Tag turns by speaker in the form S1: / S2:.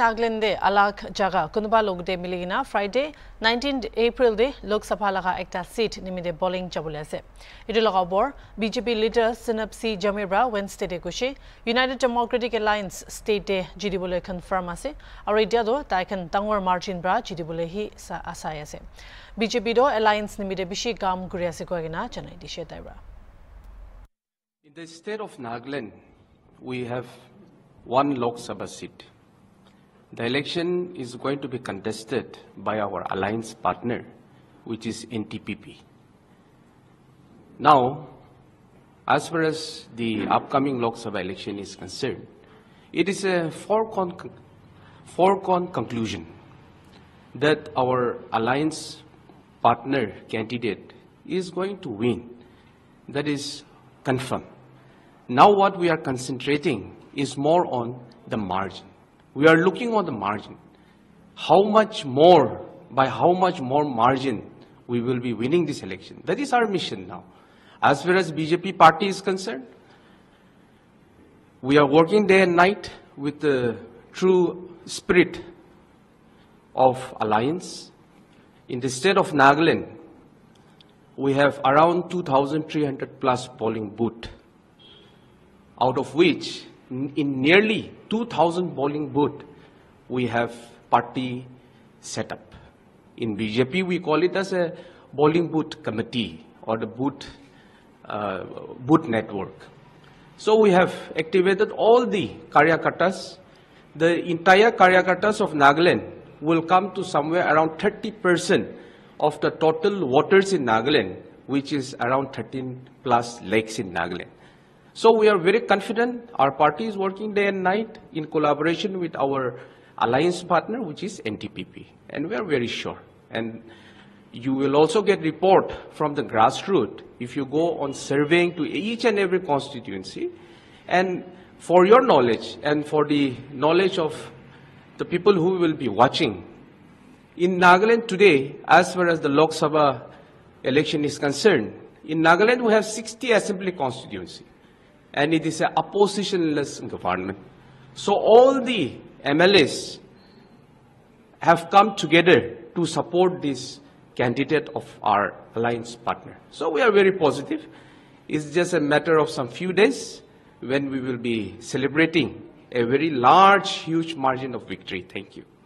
S1: নাগলেণ্ড দে আলাক জাগা কোনোবা লোক দে মিলি কিনা ফ্ৰাইডে নাইনটিন এপ্ৰিল দে লোকসভা লগা এটা ছিট নিমিতে বলিং যাবলৈ আছে এইটো লগা বৰ বিজেপি লিডাৰ চিনপ চি জমিৰা ৱেনষ্টেডে কৈছে ইউনাইটেড ডেমক্ৰেটিক এলায়েন্স ষ্টেটে জিতিবলৈ কনফাৰ্ম আছে আৰু এতিয়াতো তাই এখন ডাঙৰ মাৰ্জিন পৰা জিতিবলৈহি আশাই আছে বিজেপিতো এলায়েন্স নিমিতে বেছি কাম কৰি আছে কোৱা কিনা জনাই দিছে তাইৰা
S2: in the state of Nagaland we have The election is going to be contested by our alliance partner, which is NDPP. Now, as far as the upcoming Lok Sabha election is concerned, it is a foregone, foregone conclusion that our alliance partner candidate is going to win. That is confirmed. Now what we are concentrating is more on the margin. We are looking on the margin. How much more, by how much more margin we will be winning this election. That is our mission now. As far as BJP party is concerned, we are working day and night with the true spirit of alliance. In the state of Nagaland, we have around 2,300 plus polling booth, out of which in nearly 2,000 polling booth, we have party setup. In BJP, we call it as a polling booth committee or the booth, uh, booth network. So we have activated all the Karyakatas. The entire Karyakatas of Nagaland will come to somewhere around 30% of the total waters in Nagaland, which is around 13 plus lakhs in Nagaland. So we are very confident. Our party is working day and night in collaboration with our alliance partner, which is NDPP. And we are very sure. And you will also get report from the grassroots if you go on surveying to each and every constituency. And for your knowledge and for the knowledge of the people who will be watching, in Nagaland today, as far as the Lok Sabha election is concerned, in Nagaland we have 60 assembly constituency, and it is an oppositionless government. So all the MLAs have come together to support this candidate of our alliance partner. So we are very positive. It's just a matter of some few days when we will be celebrating a very large, huge margin of victory. Thank you.